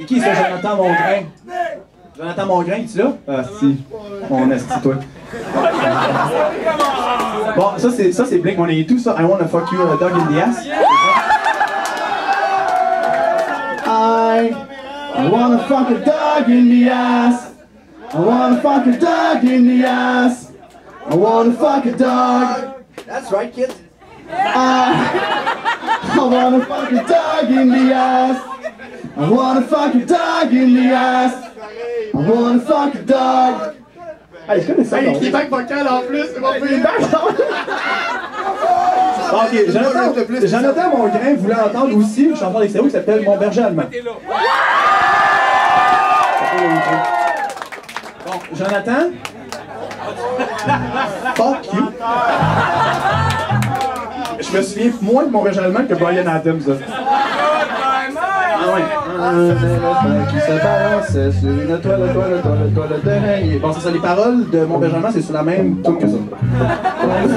C'est qui ça, Jonathan Mongrain? Jonathan Mongrain, es-tu là? Ah, si. Mon esti, toi. Bon, ça c'est, ça c'est Blink 182, ça. I wanna fuck you a dog in the ass. I, I wanna fuck a dog in the ass. I wanna fuck a dog in the ass. I wanna fuck a dog. That's right, kids. I, I wanna fuck a dog in the ass. I wanna fuck a dog in the ass. I wanna fuck a dog. Hey, je connais ça. Hey, les bacs vocales en plus, c'est mon pays Ok, Jonathan, Jonathan Mongrain voulait entendre aussi une chanson d'extérieur qui s'appelle Mon berger allemand. Bon, Jonathan? Fuck you. Je me souviens moins de mon berger allemand que Brian Adams. Éléphant qui. Bon, c'est ça, les paroles de mon allemand, c'est sur la même tune que ça. Un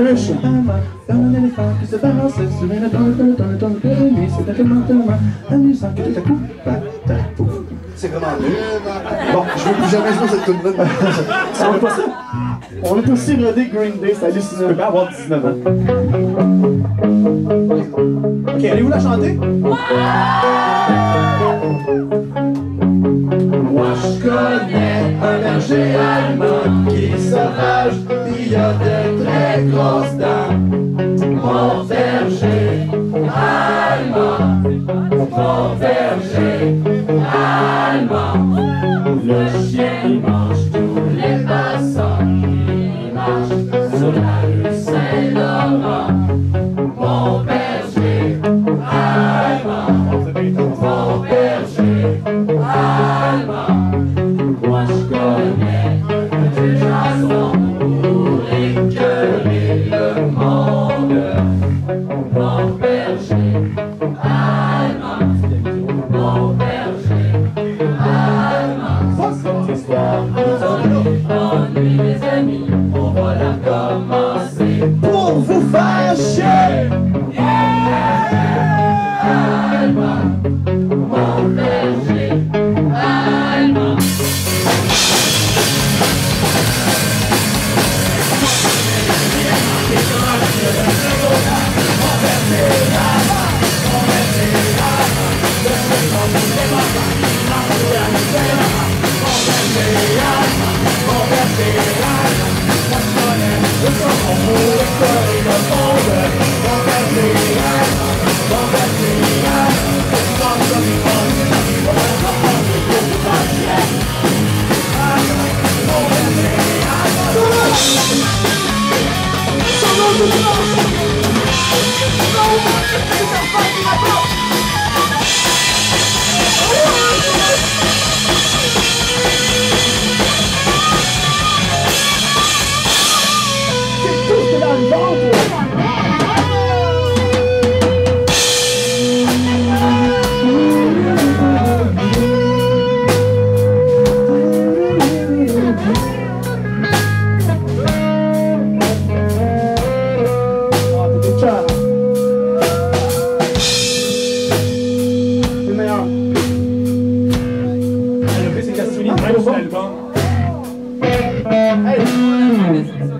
tellement amusant que. C'est vraiment. Bon, je veux Plus jamais jouer cette tune-là. On est aussi rodé Green Day, c'est hallucinant. Tu peux pas avoir 19 ans. Ok, allez-vous la chanter? Moi je connais un berger allemand qui sauvage, il a de très grosses dents. Mon berger allemand, mon berger allemand, le chien mange tous les passants, il marche sur la rue ami, on voit la gomme.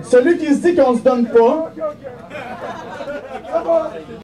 Celui qui se dit qu'on se donne pas,